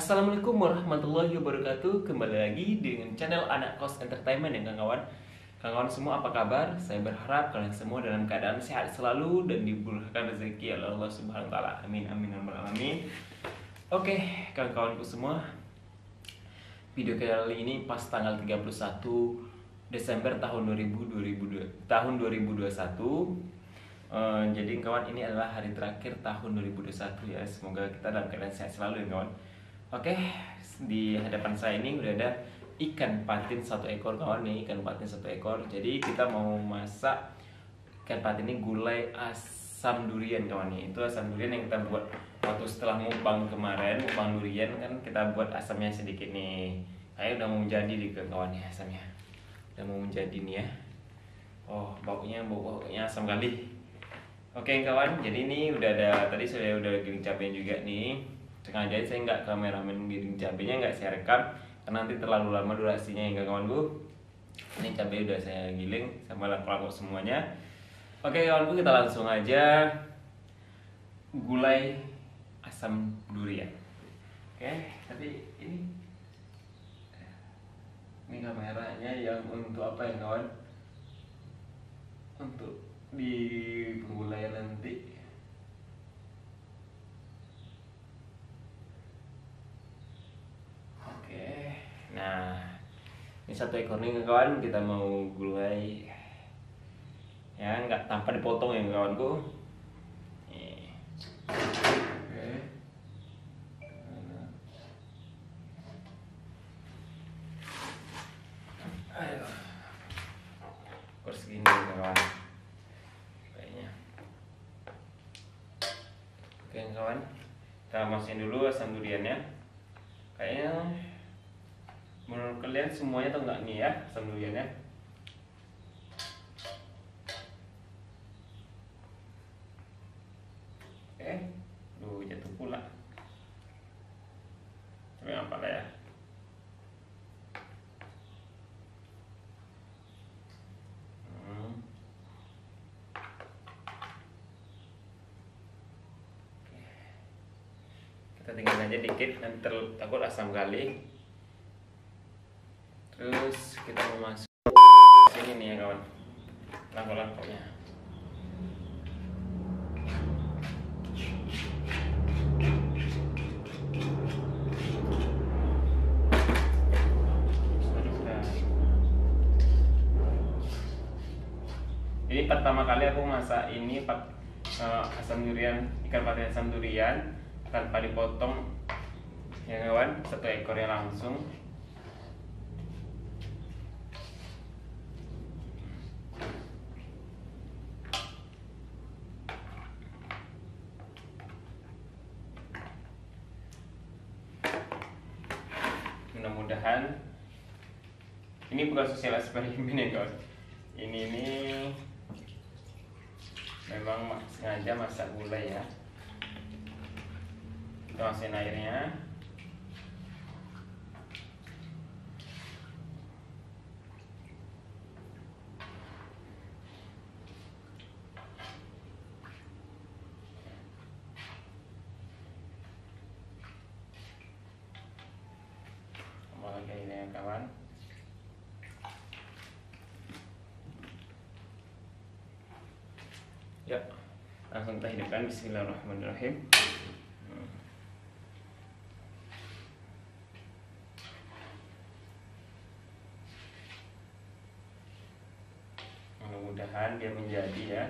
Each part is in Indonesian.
Assalamualaikum warahmatullahi wabarakatuh. Kembali lagi dengan channel Anak Kos Entertainment ya kawan Kawan semua apa kabar? Saya berharap kalian semua dalam keadaan sehat selalu Dan dimurahkan rezeki oleh Allah subhanahu wa ta'ala. Amin amin amin amin. Oke kawan-kawanku semua. Video kali ini pas tanggal 31 Desember tahun 2000, 2002, tahun 2021 Uh, jadi kawan ini adalah hari terakhir tahun 2021 ya. Semoga kita dalam keadaan sehat selalu ya kawan Oke, di hadapan saya ini udah ada ikan patin satu ekor kawan nih ikan patin satu ekor. Jadi kita mau masak ikan patin ini gulai asam durian kawan nih. Itu asam durian yang kita buat waktu setelah mukbang kemarin mukbang durian kan kita buat asamnya sedikit nih. Kayak udah mau menjadi di kawan nih asamnya. Udah mau menjadi nih ya. Oh baunya bau baunya asam kali. Oke kawan, jadi ini udah ada tadi saya udah giling cabai juga nih sengaja saya nggak kameramen giring cabenya nggak saya rekam. Karena nanti terlalu lama durasinya ya kawanku ini cabai udah saya giling sama lauk semuanya. Oke kawanku kita langsung aja. Gulai asam durian. Oke tapi ini ini kameranya yang untuk apa ya kawan? Untuk di penggulaian nanti Nah, ini satu ekor nih kawan kita mau gulai ya nggak tanpa dipotong ya kawanku. Ayo. segini kawan. Kayaknya. Oke kawan, kita masukin dulu asam duriannya. Kayaknya kalian semuanya atau enggak nih ya asam ya? Oke lu jatuh pula. Tapi apa lah ya. Hmm. kita tinggal aja dikit nanti takut asam kali terus kita mau masuk sini nih ya kawan langkah-langkahnya ini pertama kali aku masak ini uh, asam durian ikan patin asam durian tanpa dipotong ya kawan satu ekornya langsung mudah-mudahan ini bukan sosial eksperimen ya guys ini ini memang sengaja masak gulai ya. Kita masukin airnya kawan ya langsung kita hidupkan Bismillahirrahmanirrahim. Mudah-mudahan dia menjadi ya.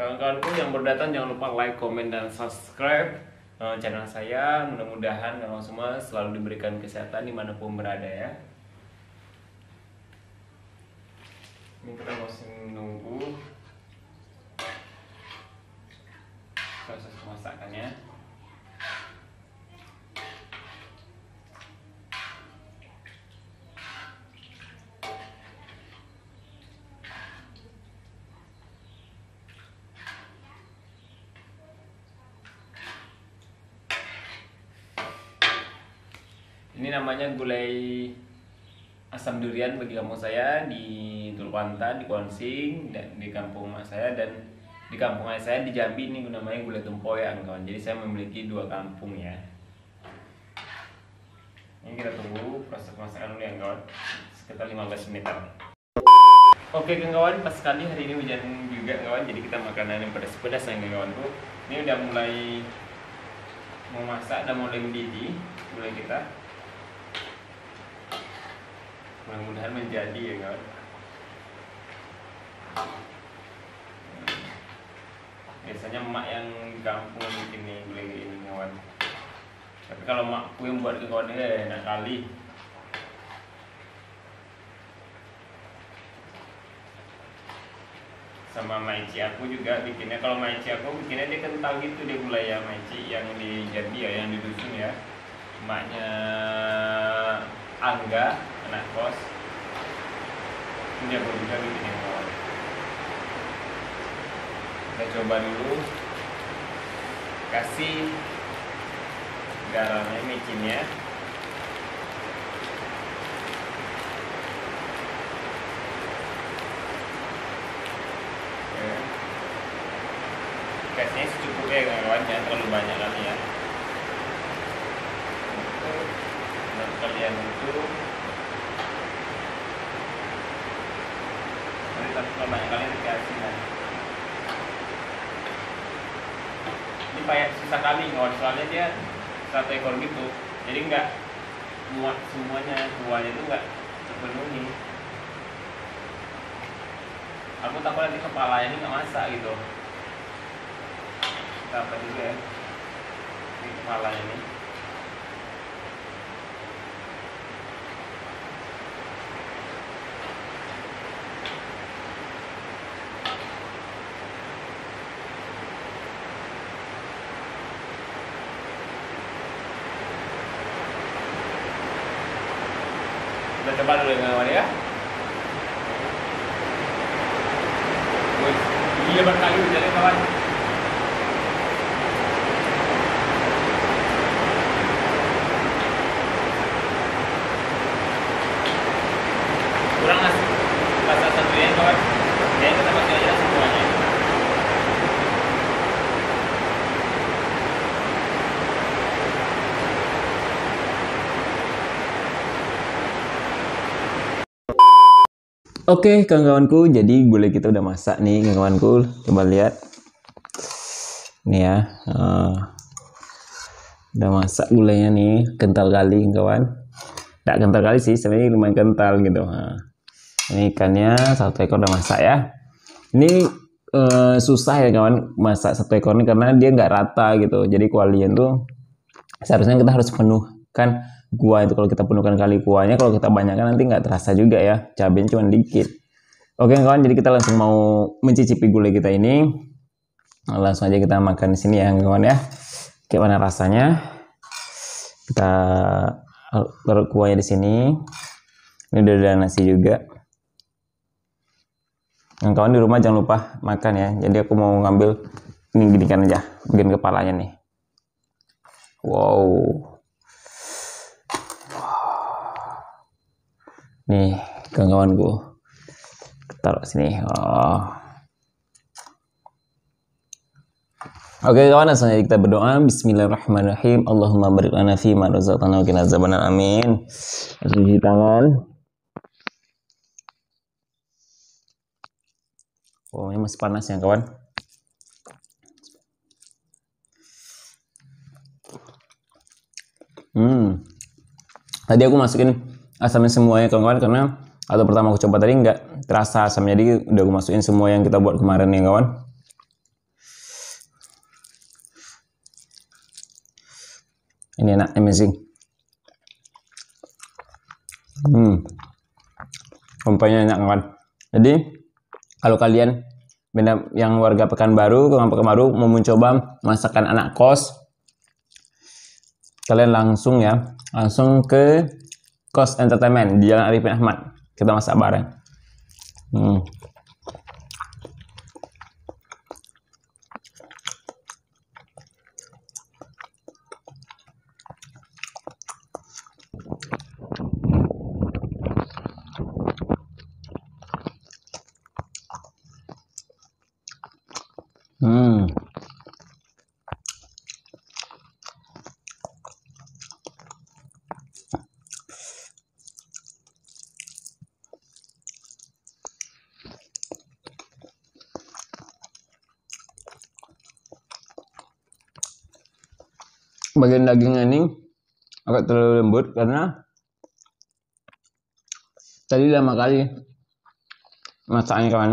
Kawan-kawanku yang berdatang jangan lupa like, komen, dan subscribe uh, channel saya. Mudah-mudahan kawan semua selalu diberikan kesehatan di mana pun berada ya. Ini kita masih menunggu proses pemasakannya. Namanya gulai asam durian bagi kampung saya di Tulpanta, di Konsing, dan di kampung mak saya dan di kampung ayah saya di Jambi ini namanya gulai tempoyak kawan. Jadi saya memiliki dua kampung ya. Ini kita tunggu proses masakan dulu ya kawan sekitar 15 menit. Oke kawan, pas sekali hari ini hujan juga kawan, jadi kita makanan yang pedas-pedas ya kawanku. Ini udah mulai mau masak dan mulai mendidih gulai kita mudah-mudahan menjadi ya kawan biasanya emak yang kampung bikin nih gulai ini kawan. Tapi kalau emakku yang buat ke kawan eh, enak kali. Sama maici aku juga bikinnya. Kalau maici aku bikinnya dia kental gitu dia gulai ya maici yang di jadi ya yang di dusun ya. Emaknya Angga anak kos. Aku juga bikin yang kawan kita coba dulu. Kasih. Garamnya micinnya. Kasihnya secukupnya ya kawan jangan terlalu banyak kali ya dan kalian itu. Tapi kalau banyak kali dikasih lah ini kayak sisa kali kawan soalnya dia satu ekor gitu. Jadi nggak muat semuanya. Semuanya itu nggak terpenuhi. Aku takut nanti kepala ini nggak masak gitu. Apa juga ya. Ini kepala ini coba dulu dengan kawan ya. Iya berkali jadi kawan kurang lah rasa satunya kawan kayaknya kita pakai aja semuanya Oke kawan-kawanku, jadi gulai kita udah masak nih kawan-kawanku. Coba lihat. Nih ya. eh, udah masak gulainya nih, kental kali kawan. Tidak kental kali sih, sebenarnya lumayan kental gitu. Nah, ini ikannya satu ekor udah masak ya. Ini eh, susah ya kawan masak satu ekor ini karena dia nggak rata gitu. Jadi kualian tuh seharusnya kita harus penuhkan kuah itu kalau kita penuhkan kali kuahnya kalau kita banyakkan nanti nggak terasa juga ya. Cabenya cuma dikit. Oke kawan jadi kita langsung mau mencicipi gulai kita ini. Langsung aja kita makan di sini ya kawan ya. Kayak mana rasanya? Kita taruh kuahnya di sini. Ini udah ada nasi juga. Yang kawan di rumah jangan lupa makan ya. Jadi aku mau ngambil ini gini kan aja bagian kepalanya nih. Wow nih kawan-kawanku. Taruh sini. Oh. oke kawan langsung aja kita berdoa. Bismillahirrahmanirrahim. Allahumma barik lana fi ma razaqtana wa qina azabannar. Amin. Cuci tangan. Oh ini masih panas ya kawan? Hmm. Tadi aku masukin asamnya semuanya kawan-kawan karena atau pertama aku coba tadi nggak terasa asamnya. Jadi udah aku masukin semua yang kita buat kemarin ya kawan. Ini enak amazing. Hmm. Rompanya enak kawan. Jadi kalau kalian benda yang warga Pekanbaru, Kang Pekanbaru mau mencoba masakan anak kos kalian langsung ya langsung ke Kos Entertainment di Jalan Arifin Ahmad. Kita masak bareng. Hmm. Hmm. Bagian dagingnya ini agak terlalu lembut karena tadi lama kali masaknya kawan.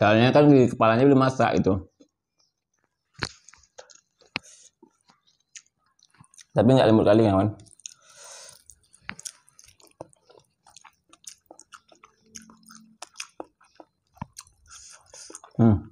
Kalian kan di kepalanya belum masak itu. Tapi nggak lembut kali kawan hmm.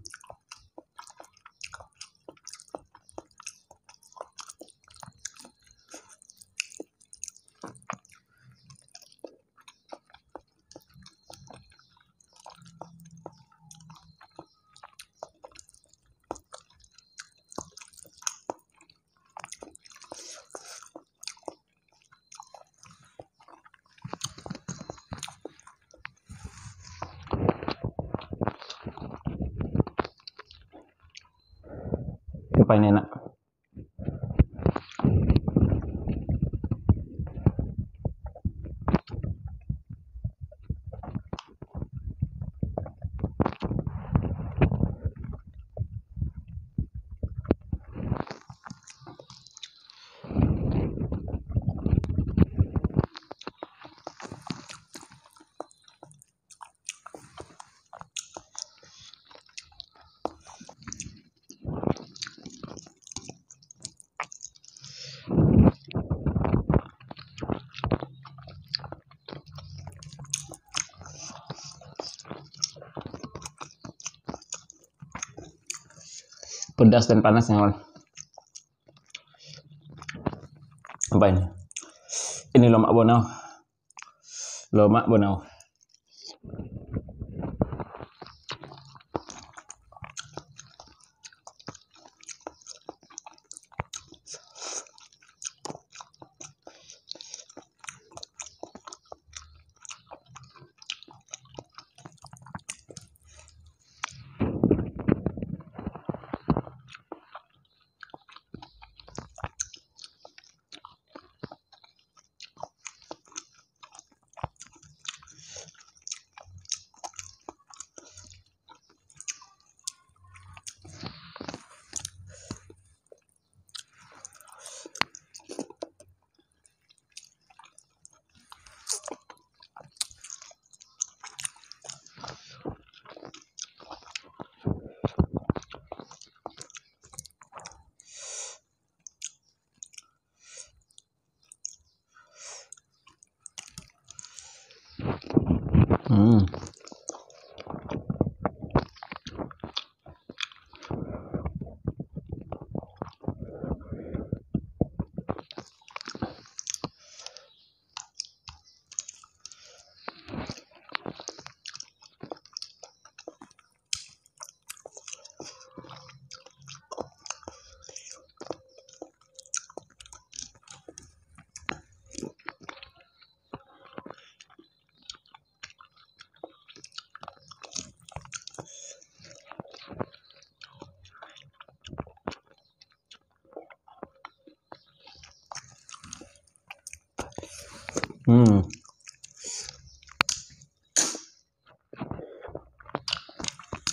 Paling enak pedas dan panas kawan apa ini? Ini lomak bonau. Lomak bonau Hmm. Hmm.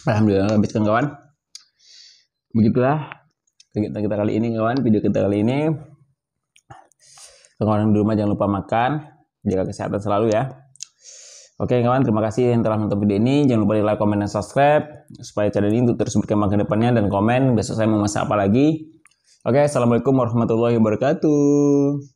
Alhamdulillah habis kawan. Begitulah kita kita kali ini kawan, video kita kali ini. Kawan di rumah jangan lupa makan, jaga kesehatan selalu ya. Oke kawan, terima kasih yang telah menonton video ini. Jangan lupa di like, komen, dan subscribe supaya channel ini untuk terus berkembang ke depannya dan komen besok saya mau masak apa lagi. Oke, assalamualaikum warahmatullahi wabarakatuh.